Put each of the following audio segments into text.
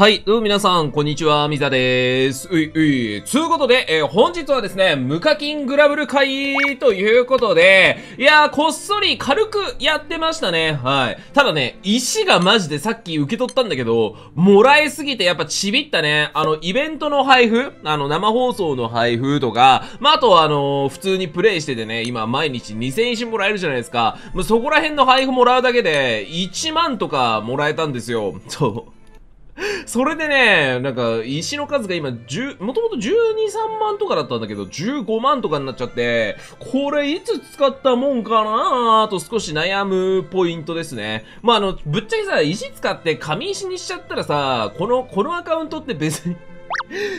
はい、どうも皆さん、こんにちは、みざでーす。うい、うい。つうことで、えー本日はですね、無課金グラブル会ということで、いやー、こっそり軽くやってましたね。はい。ただね、石がマジでさっき受け取ったんだけど、もらえすぎてやっぱちびったね。あの、イベントの配布あの、生放送の配布とか、まあ、あとはあの普通にプレイしててね、今毎日2000石もらえるじゃないですか。もうそこら辺の配布もらうだけで、1万とかもらえたんですよ。そう。それでね、なんか、石の数が今、10、もともと12、3万とかだったんだけど、15万とかになっちゃって、これいつ使ったもんかなと少し悩むポイントですね。まあ、あの、ぶっちゃけさ、石使って紙石にしちゃったらさ、この、このアカウントって別に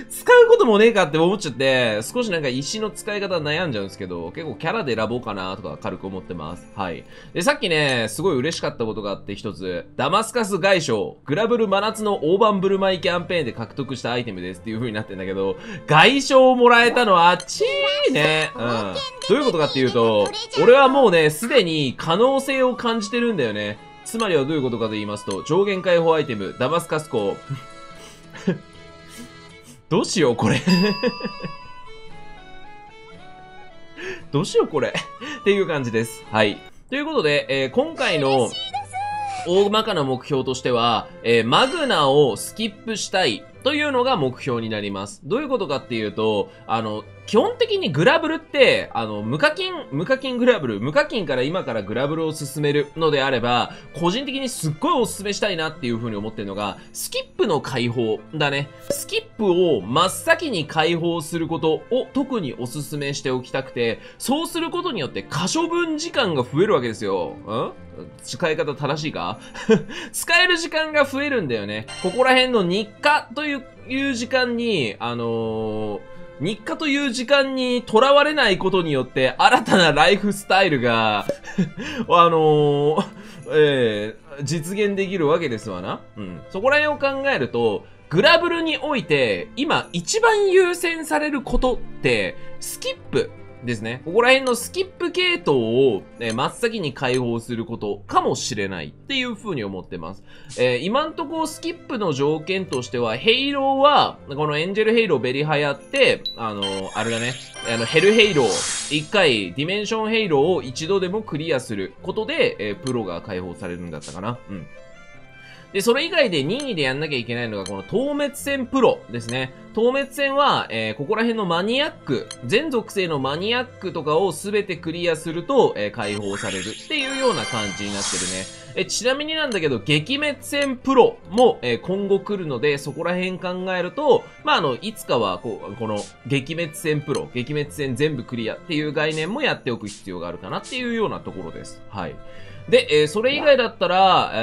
使うこともねえかって思っちゃって、少しなんか石の使い方悩んじゃうんですけど、結構キャラで選ぼうかなとか軽く思ってます。はい。で、さっきね、すごい嬉しかったことがあって一つ、ダマスカス外傷、グラブル真夏の大盤振る舞いキャンペーンで獲得したアイテムですっていう風になってんだけど、外傷をもらえたのはあっちーね。うん。どういうことかっていうと、俺はもうね、すでに可能性を感じてるんだよね。つまりはどういうことかと言いますと、上限解放アイテム、ダマスカス鋼。どうしよう、これ。どうしよう、これ。っていう感じです。はい。ということで、えー今回の大まかな目標としては、えーマグナをスキップしたいというのが目標になります。どういうことかっていうと、あの、基本的にグラブルって、あの、無課金、無課金グラブル、無課金から今からグラブルを進めるのであれば、個人的にすっごいお勧めしたいなっていう風に思ってるのが、スキップの解放だね。スキップを真っ先に解放することを特にお勧めしておきたくて、そうすることによって可処分時間が増えるわけですよ。ん？使い方正しいか？使える時間が増えるんだよね。ここら辺の日課といういう時間に、あのー日課という時間にとらわれないことによって、新たなライフスタイルが、あのーえー実現できるわけですわな。うん。そこら辺を考えると、グラブルにおいて、今一番優先されることって、スキップですね。ここら辺のスキップ系統を、え真っ先に解放することかもしれないっていう風に思ってます。えー今んとこスキップの条件としては、ヘイローは、このエンジェルヘイローベリハやって、あのーあれだね、あの、ヘルヘイロー、一回、ディメンションヘイローを一度でもクリアすることで、えープロが解放されるんだったかな。うん。で、それ以外で任意でやんなきゃいけないのが、この討滅戦プロですね。討滅戦は、えーここら辺のマニアック、全属性のマニアックとかをすべてクリアすると、えー解放されるっていうような感じになってるね。えちなみになんだけど、撃滅戦プロも、えー今後来るので、そこら辺考えると、まあ、あの、いつかは、こう、この、撃滅戦プロ、撃滅戦全部クリアっていう概念もやっておく必要があるかなっていうようなところです。はい。で、えーそれ以外だったら、え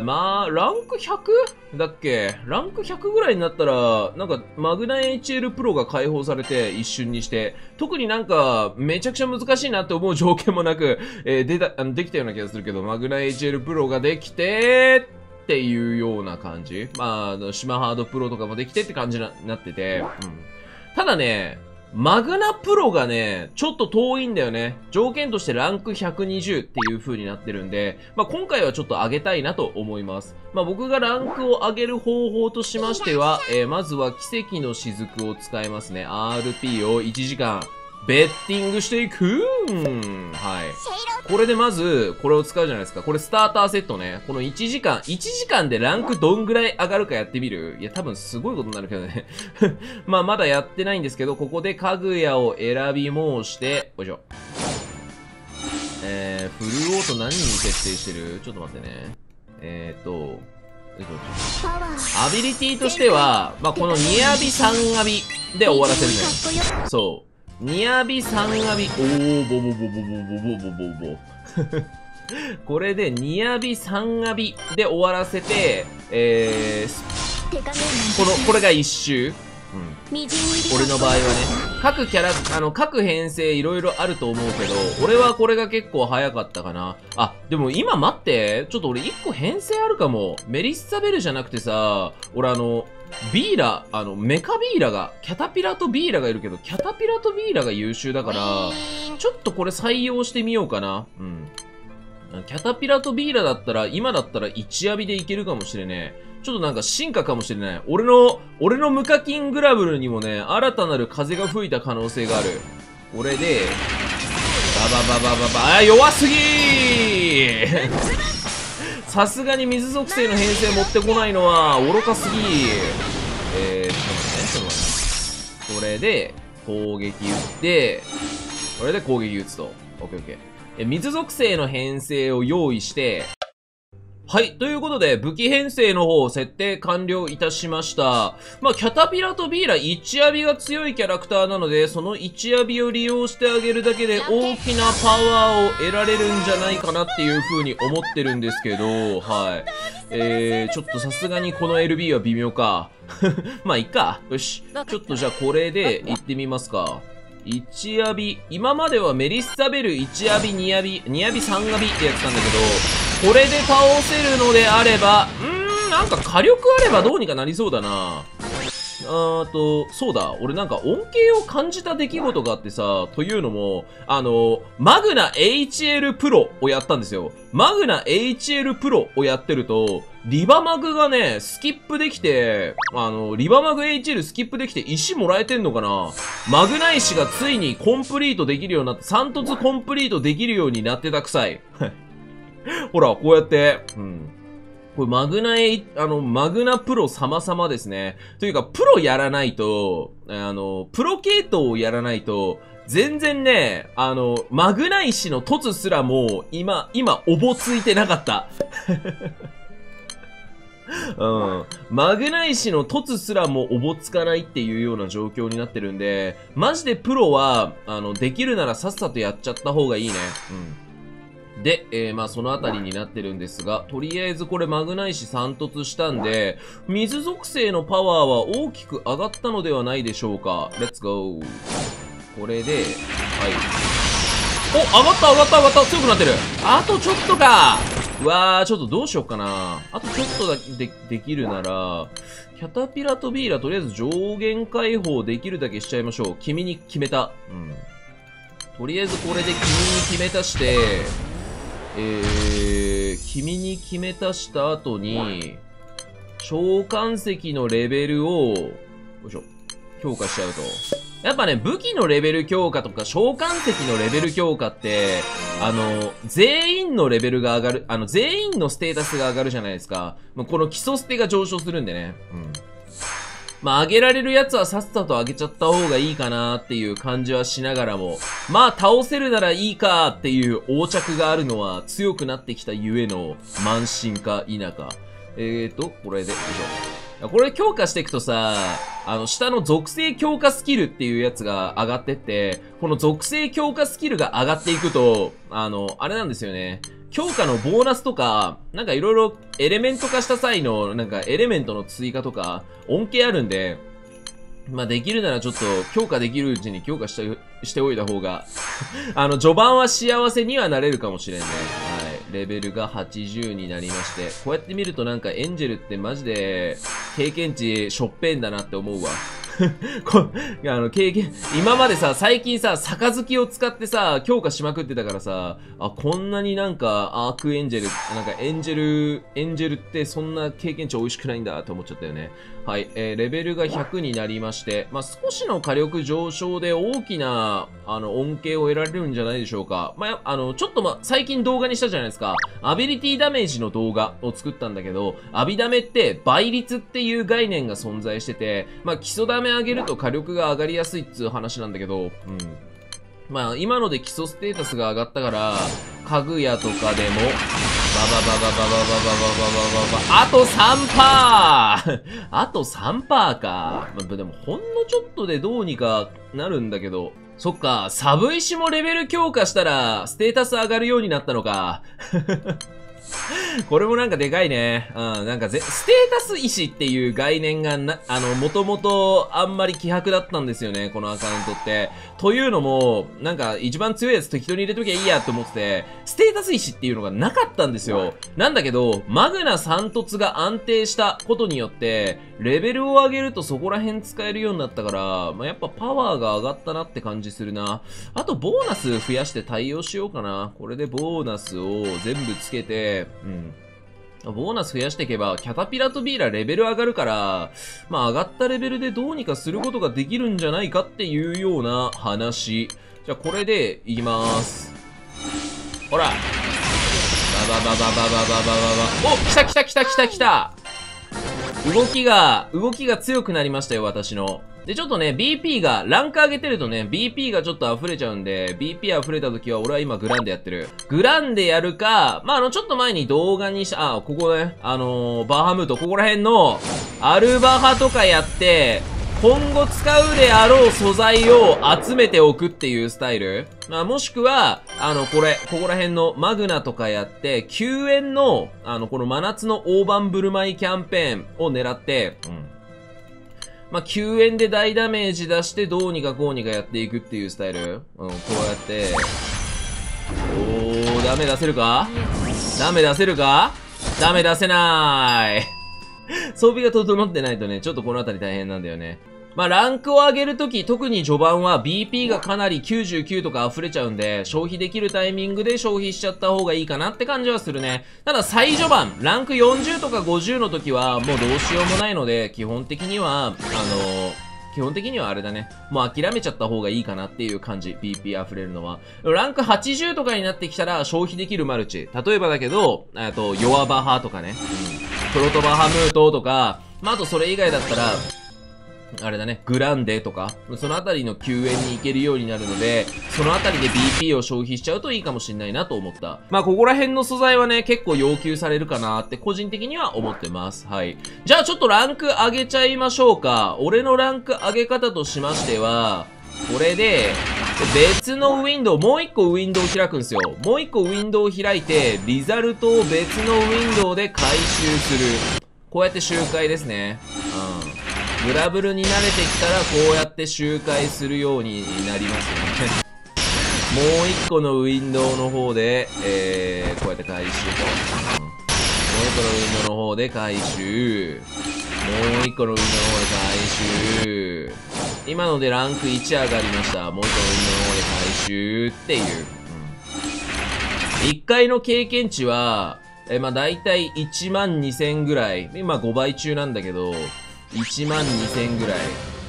ー、まあ、ランク 100? だっけ？ランク100ぐらいになったら、なんか、マグナ HL プロが解放されて、一瞬にして、特になんか、めちゃくちゃ難しいなって思う条件もなく、えー、出た、あの、できたような気がするけど、マグナ HL プロができて、っていうような感じ。まああの、島ハードプロとかもできてって感じにななってて、うん。ただね、マグナプロがね、ちょっと遠いんだよね。条件としてランク120っていう風になってるんで、まあ、今回はちょっと上げたいなと思います。まあ、僕がランクを上げる方法としましては、えーまずは奇跡の雫を使いますね。RP を1時間、ベッティングしていくはい。これでまず、これを使うじゃないですか。これスターターセットね。この1時間、1時間でランクどんぐらい上がるかやってみる？いや、多分すごいことになるけどね。まあ、まだやってないんですけど、ここでかぐやを選び申して、よいしょ。えー、フルオート何に設定してる？ちょっと待ってね。えーと、アビリティとしては、まあ、このニアビ3アビで終わらせるのよ。そう。ニアビ3アビ、おー、ボボボボボボボボボボ。これでニアビ3アビで終わらせて、えー、この、これが1周。うん。俺の場合はね、各キャラ、あの、各編成いろいろあると思うけど、俺はこれが結構早かったかな。あ、でも今待って、ちょっと俺1個編成あるかも。メリッサベルじゃなくてさ、俺あの、ビーラ、あの、メカビーラが、キャタピラとビーラがいるけど、キャタピラとビーラが優秀だから、ちょっとこれ採用してみようかな。うん。キャタピラとビーラだったら、今だったら1アビでいけるかもしれねえ。ちょっとなんか進化かもしれない。俺の、俺の無課金グラブルにもね、新たなる風が吹いた可能性がある。これで、ババババババ、あ、弱すぎーさすがに水属性の編成持ってこないのは愚かすぎえー、ちょっと待ってね、ちょっと待って。これで、攻撃打って、これで攻撃打つと。オッケーオッケー。水属性の編成を用意して、はい。ということで、武器編成の方、設定完了いたしました。まあ、キャタピラとビーラ、一ヤビが強いキャラクターなので、その一ヤビを利用してあげるだけで大きなパワーを得られるんじゃないかなっていう風に思ってるんですけど、はい。えー、ちょっとさすがにこの LB は微妙か。まあ、いっか。よし。ちょっとじゃあこれで行ってみますか。1ヤビ。今まではメリッサベル1ヤビ、2ヤビ、2ヤビ、3ヤビってやってたんだけど、これで倒せるのであれば、うーん、なんか火力あればどうにかなりそうだな。あーと、そうだ、俺なんか恩恵を感じた出来事があってさ、というのも、あの、マグナ HL プロをやったんですよ。マグナ HL プロをやってると、リバマグがね、スキップできて、あの、リバマグ HL スキップできて石もらえてんのかなマグナ石がついにコンプリートできるようになって、三突コンプリートできるようになってたくさい。ほら、こうやって、うん。これマグナエイ、あの、マグナプロ様々ですね。というか、プロやらないと、あの、プロ系統をやらないと、全然ね、あの、マグナ石の凸すらも、今、今、おぼついてなかった。うん。マグナ石の凸すらもおぼつかないっていうような状況になってるんで、マジでプロは、あの、できるならさっさとやっちゃった方がいいね。うん。で、えー、まあそのあたりになってるんですが、とりあえずこれマグナ石3突したんで、水属性のパワーは大きく上がったのではないでしょうか。レッツゴー。これで、はい。お、上がった上がった上がった強くなってるあとちょっとかうわー、ちょっとどうしようかな。あとちょっとだけでできるなら、キャタピラとビーラとりあえず上限解放できるだけしちゃいましょう。君に決めた。うん。とりあえずこれで君に決めたして、えー、君に決めたした後に、召喚石のレベルを、よいしょ、強化しちゃうと。やっぱね、武器のレベル強化とか召喚石のレベル強化って、あの、全員のレベルが上がる、あの、全員のステータスが上がるじゃないですか。もうこの基礎ステが上昇するんでね。うん。まあ、上げられるやつはさっさと上げちゃった方がいいかなっていう感じはしながらも、まあ、倒せるならいいかっていう横着があるのは強くなってきたゆえの慢心か否か。えーと、これで、よいしょ。これ強化していくとさ、あの、下の属性強化スキルっていうやつが上がってって、この属性強化スキルが上がっていくと、あの、あれなんですよね。強化のボーナスとか、なんかいろいろエレメント化した際の、なんかエレメントの追加とか、恩恵あるんで、まあ、できるならちょっと強化できるうちに強化して、おいた方が、あの、序盤は幸せにはなれるかもしれんね。はい。レベルが80になりまして、こうやって見るとなんかエンジェルってマジで経験値しょっぺんだなって思うわ。こあの、経験、今までさ、最近さ、杯を使ってさ、強化しまくってたからさ、あ、こんなになんか、アークエンジェル、なんかエンジェル、エンジェルってそんな経験値美味しくないんだって思っちゃったよね。はい、えー、レベルが100になりまして、まあ、少しの火力上昇で大きな、あの、恩恵を得られるんじゃないでしょうか。まあ、あの、ちょっとま、最近動画にしたじゃないですか。アビリティダメージの動画を作ったんだけど、アビダメって倍率っていう概念が存在してて、まあ、基礎ダメ上げると火力が上がりやすいっつう話なんだけど、うん。まあ、今ので基礎ステータスが上がったから、家具屋とかでも、あと 3%! あと3%か。でも、ほんのちょっとでどうにかなるんだけど。そっか、サブ石もレベル強化したら、ステータス上がるようになったのか。これもなんかでかいね。うん、なんかぜ、ステータス石っていう概念がな、あの、もともとあんまり希薄だったんですよね、このアカウントって。というのも、なんか一番強いやつ適当に入れときゃいいやって思ってて、ステータス石っていうのがなかったんですよ。なんだけど、マグナ3突が安定したことによって、レベルを上げるとそこら辺使えるようになったから、まあ、やっぱパワーが上がったなって感じするな。あと、ボーナス増やして対応しようかな。これでボーナスを全部つけて、うん。ボーナス増やしていけば、キャタピラとビーラレベル上がるから、まあ上がったレベルでどうにかすることができるんじゃないかっていうような話。じゃあこれでいきまーす。ほらババババババババババ。お来た来た来た来た来た動きが、動きが強くなりましたよ、私の。で、ちょっとね、BP が、ランク上げてるとね、BP がちょっと溢れちゃうんで、BP 溢れた時は俺は今グランでやってる。グランでやるか、まあ、あの、ちょっと前に動画にした、あ、ここね、あのー、バハムート、ここら辺の、アルバハとかやって、今後使うであろう素材を集めておくっていうスタイル？まあ、もしくは、あの、これ、ここら辺のマグナとかやって、救援の、あの、この真夏の大盤振る舞いキャンペーンを狙って、うん。まあ、救援で大ダメージ出して、どうにかこうにかやっていくっていうスタイル？うん、こうやって。おー、ダメ出せるか？ダメ出せるか？ダメ出せない。装備が整ってないとね、ちょっとこのあたり大変なんだよね。まあ、ランクを上げるとき、特に序盤は BP がかなり99とか溢れちゃうんで、消費できるタイミングで消費しちゃった方がいいかなって感じはするね。ただ、最序盤、ランク40とか50の時は、もうどうしようもないので、基本的には、あの基本的にはあれだね。もう諦めちゃった方がいいかなっていう感じ。BP 溢れるのは。ランク80とかになってきたら消費できるマルチ。例えばだけど、えっと、弱バハとかね。プロトバハムートとか、まあ、あとそれ以外だったら、あれだね、グランデとか、そのあたりの救援に行けるようになるので、そのあたりで BP を消費しちゃうといいかもしんないなと思った。まあ、ここら辺の素材はね、結構要求されるかなって個人的には思ってます。はい。じゃあちょっとランク上げちゃいましょうか。俺のランク上げ方としましては、これで、別のウィンドウ、もう一個ウィンドウ開くんですよ。もう一個ウィンドウ開いて、リザルトを別のウィンドウで回収する。こうやって周回ですね。うん。グラブルに慣れてきたら、こうやって周回するようになりますよね。もう一個のウィンドウの方で、えー、こうやって回収と。もう一個のウィンドウの方で回収。もう一個のウィンドウの方で回収。今のでランク1上がりました。もう一個のウィンドウの方で回収っていう。うん、1回の経験値は、えまあ大体1万2000ぐらい。今5倍中なんだけど、1万2000ぐらい、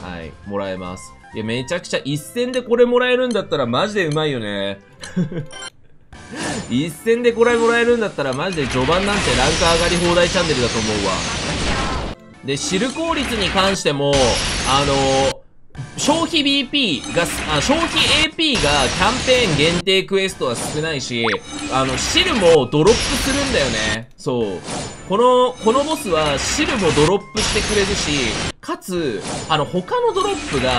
はい、もらえます。いや、めちゃくちゃ一戦でこれもらえるんだったらマジでうまいよね。一戦でこれもらえるんだったらマジで序盤なんてランク上がり放題チャンネルだと思うわ。で、シル効率に関しても、あのー消費 BP が、あ消費 AP がキャンペーン限定クエストは少ないし、あの、シルもドロップするんだよね。そう。この、このボスはシルもドロップしてくれるし、かつ、あの、他のドロップが、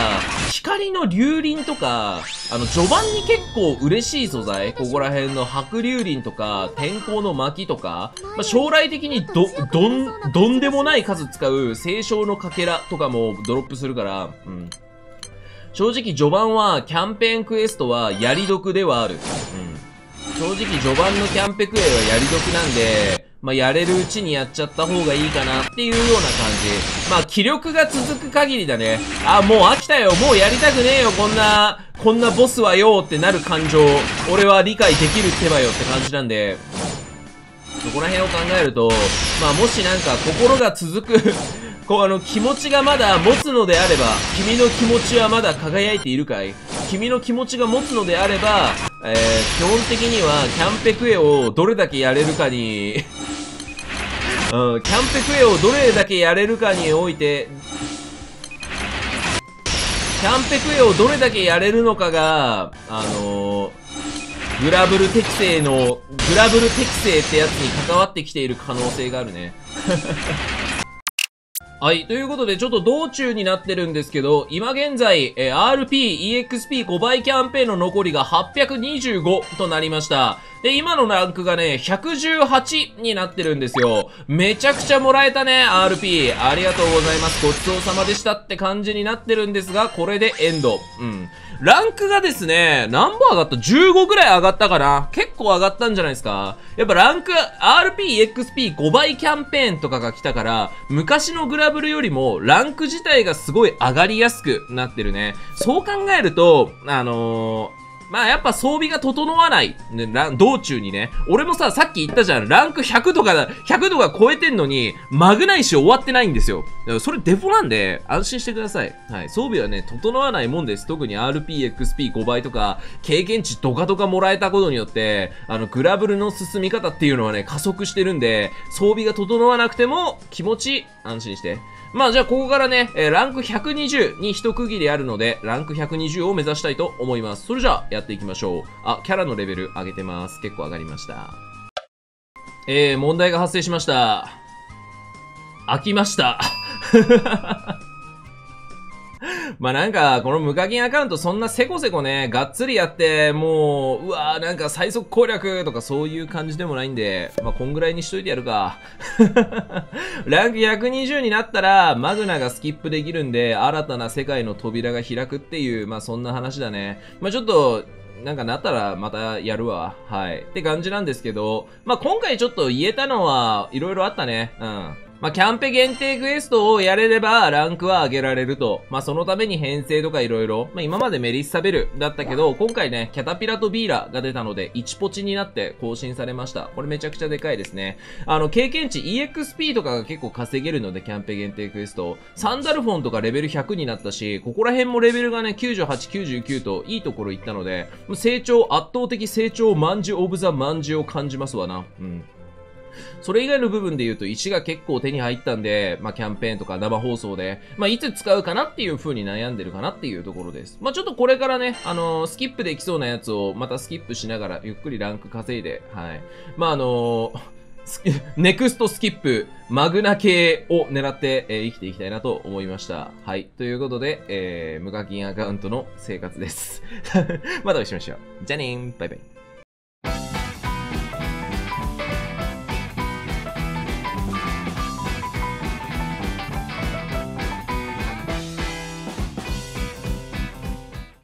光の竜輪とか、あの、序盤に結構嬉しい素材、ここら辺の白竜輪とか、天候の巻とか、まあ、将来的にど、どん、どんでもない数使う清少のかけらとかもドロップするから、うん。正直序盤はキャンペーンクエストはやり得ではある。うん。正直序盤のキャンペクエはやり得なんで、まあ、やれるうちにやっちゃった方がいいかなっていうような感じ。まあ、気力が続く限りだね。あ、もう飽きたよ。もうやりたくねえよ。こんな、こんなボスはよってなる感情。俺は理解できるってばよって感じなんで。そこら辺を考えると、まあ、もしなんか心が続く こうあの気持ちがまだ持つのであれば、君の気持ちはまだ輝いているかい？君の気持ちが持つのであれば、えー、基本的にはキャンペクエをどれだけやれるかに、うん、キャンペクエをどれだけやれるかにおいて、キャンペクエをどれだけやれるのかが、あのー、グラブル適正の、グラブル適正ってやつに関わってきている可能性があるね。はい。ということで、ちょっと道中になってるんですけど、今現在、えー RP、EXP5 倍キャンペーンの残りが825となりました。で、今のランクがね、118になってるんですよ。めちゃくちゃもらえたね、RP。ありがとうございます。ごちそうさまでしたって感じになってるんですが、これでエンド。うん。ランクがですね、何本上がった ?15 ぐらい上がったかな結構上がったんじゃないですかやっぱランク、RPXP5 倍キャンペーンとかが来たから、昔のグラブルよりもランク自体がすごい上がりやすくなってるね。そう考えると、あのーまあやっぱ装備が整わない。ね、道中にね。俺もさ、さっき言ったじゃん。ランク100とか、100とか超えてんのに、マグナイシ終わってないんですよ。それデフォなんで、安心してください。はい。装備はね、整わないもんです。特に RP、XP5 倍とか、経験値ドカドカもらえたことによって、あの、グラブルの進み方っていうのはね、加速してるんで、装備が整わなくても、気持ち、安心して。まあじゃあここからね、えー、ランク120に一区切りあるので、ランク120を目指したいと思います。それじゃあやっていきましょう。あ、キャラのレベル上げてます。結構上がりました。えー、問題が発生しました。飽きました。まあなんか、この無課金アカウントそんなせこせこね、がっつりやって、もう、うわーなんか最速攻略とかそういう感じでもないんで、まあこんぐらいにしといてやるか。ランク120になったら、マグナがスキップできるんで、新たな世界の扉が開くっていう、まあそんな話だね。まあちょっと、なんかなったらまたやるわ。はい。って感じなんですけど、まあ今回ちょっと言えたのは、いろいろあったね。うん。まあ、キャンペ限定クエストをやれればランクは上げられると。まあ、そのために編成とか色々。まあ、今までメリッサベルだったけど、今回ね、キャタピラとビーラが出たので、1ポチになって更新されました。これめちゃくちゃでかいですね。あの、経験値 EXP とかが結構稼げるので、キャンペ限定クエスト。サンダルフォンとかレベル100になったし、ここら辺もレベルがね、98、99といいところ行ったので、成長、圧倒的成長、マンジオブザマンジを感じますわな。うん。それ以外の部分で言うと石が結構手に入ったんで、まあキャンペーンとか生放送で、まあいつ使うかなっていう風に悩んでるかなっていうところです。まあちょっとこれからね、あのー、スキップできそうなやつをまたスキップしながらゆっくりランク稼いで、はい。まああのー ネクストスキップ、マグナ系を狙って、えー、生きていきたいなと思いました。はい。ということで、えー、無課金アカウントの生活です。またお会いしましょう。じゃあねー。バイバイ。